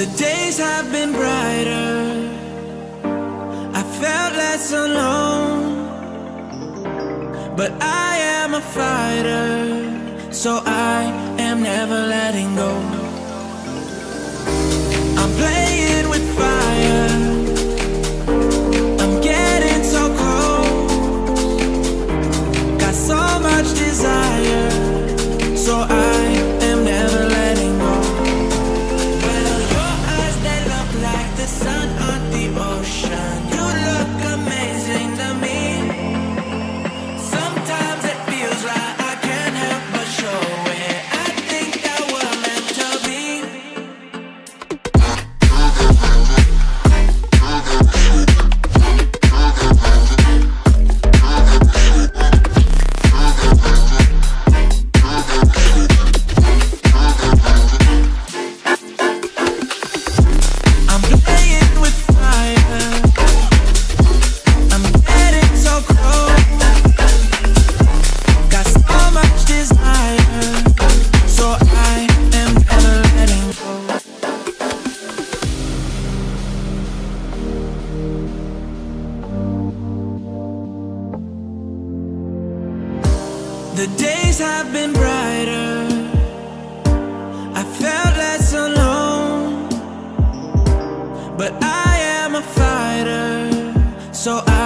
the days have been brighter. I felt less alone. But I am a fighter So I am never letting go. I'm playing with fire. I'm getting so cold. Got so much desire. The days have been brighter. I felt less alone. But I am a fighter So I